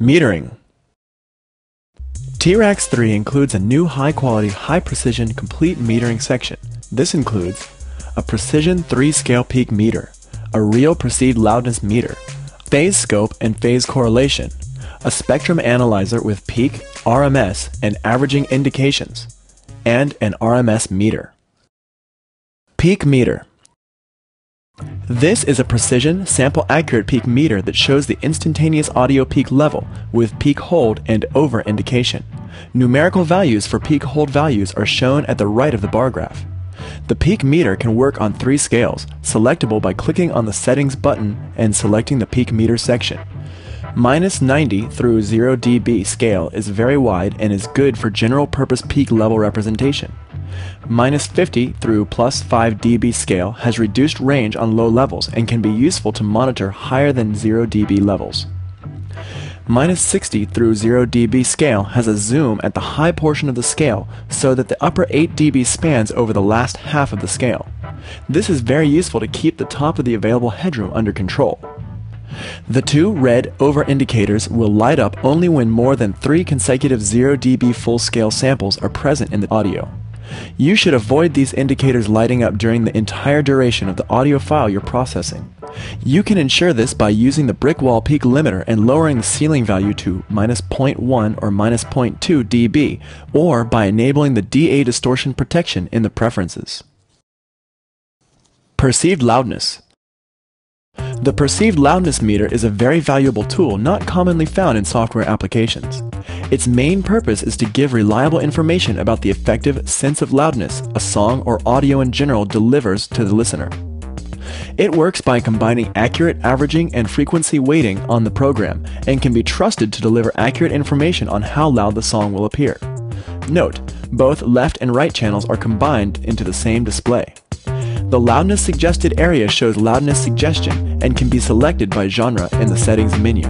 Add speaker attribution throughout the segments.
Speaker 1: Metering T-RackS 3 includes a new high-quality, high-precision, complete metering section. This includes a precision 3-scale peak meter, a real perceived loudness meter, phase scope and phase correlation, a spectrum analyzer with peak, RMS, and averaging indications, and an RMS meter. Peak meter. This is a precision, sample accurate peak meter that shows the instantaneous audio peak level with peak hold and over indication. Numerical values for peak hold values are shown at the right of the bar graph. The peak meter can work on three scales, selectable by clicking on the settings button and selecting the peak meter section. Minus 90 through 0 dB scale is very wide and is good for general purpose peak level representation. Minus 50 through plus 5 dB scale has reduced range on low levels and can be useful to monitor higher than 0 dB levels. Minus 60 through 0 dB scale has a zoom at the high portion of the scale so that the upper 8 dB spans over the last half of the scale. This is very useful to keep the top of the available headroom under control. The two red over indicators will light up only when more than three consecutive 0 dB full scale samples are present in the audio. You should avoid these indicators lighting up during the entire duration of the audio file you're processing. You can ensure this by using the brick wall peak limiter and lowering the ceiling value to minus 0.1 or minus 0.2 dB, or by enabling the DA distortion protection in the preferences. Perceived loudness. The perceived loudness meter is a very valuable tool not commonly found in software applications. Its main purpose is to give reliable information about the effective sense of loudness a song or audio in general delivers to the listener. It works by combining accurate averaging and frequency weighting on the program and can be trusted to deliver accurate information on how loud the song will appear. Note, both left and right channels are combined into the same display. The loudness suggested area shows loudness suggestion and can be selected by genre in the settings menu.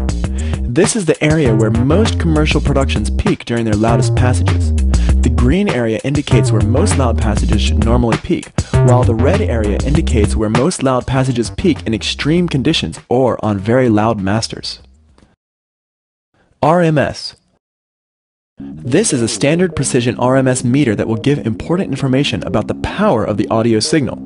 Speaker 1: This is the area where most commercial productions peak during their loudest passages. The green area indicates where most loud passages should normally peak, while the red area indicates where most loud passages peak in extreme conditions or on very loud masters. RMS this is a standard precision RMS meter that will give important information about the power of the audio signal.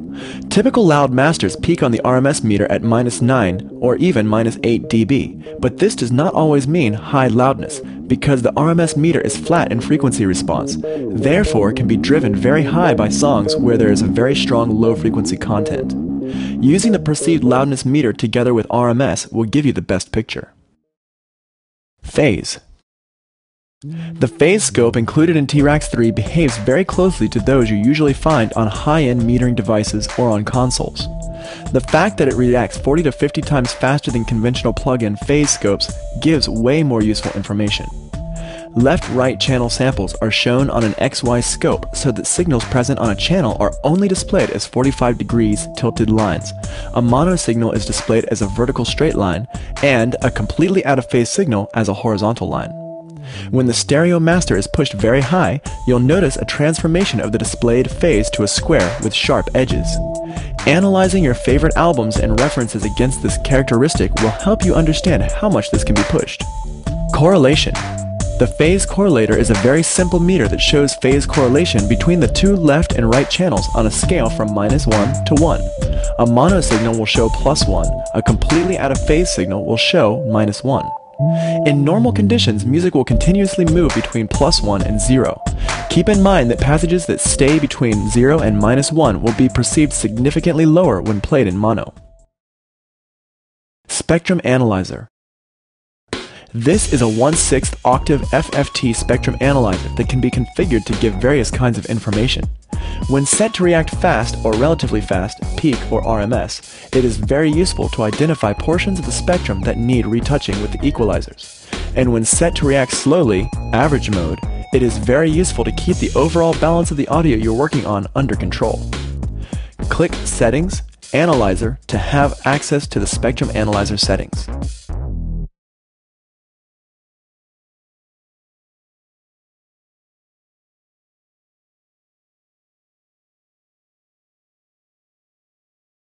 Speaker 1: Typical loud masters peak on the RMS meter at minus 9 or even minus 8 dB, but this does not always mean high loudness because the RMS meter is flat in frequency response, therefore can be driven very high by songs where there is a very strong low frequency content. Using the perceived loudness meter together with RMS will give you the best picture. Phase the phase scope included in T-RackS 3 behaves very closely to those you usually find on high-end metering devices or on consoles. The fact that it reacts 40 to 50 times faster than conventional plug-in phase scopes gives way more useful information. Left-right channel samples are shown on an XY scope so that signals present on a channel are only displayed as 45 degrees tilted lines. A mono signal is displayed as a vertical straight line, and a completely out of phase signal as a horizontal line. When the stereo master is pushed very high, you'll notice a transformation of the displayed phase to a square with sharp edges. Analyzing your favorite albums and references against this characteristic will help you understand how much this can be pushed. Correlation. The phase correlator is a very simple meter that shows phase correlation between the two left and right channels on a scale from minus 1 to 1. A mono signal will show plus 1, a completely out of phase signal will show minus 1. In normal conditions, music will continuously move between plus 1 and 0. Keep in mind that passages that stay between 0 and minus 1 will be perceived significantly lower when played in mono. Spectrum Analyzer this is a 1 6th octave FFT spectrum analyzer that can be configured to give various kinds of information. When set to react fast or relatively fast, peak or RMS, it is very useful to identify portions of the spectrum that need retouching with the equalizers. And when set to react slowly, average mode, it is very useful to keep the overall balance of the audio you're working on under control. Click Settings, Analyzer to have access to the Spectrum Analyzer settings.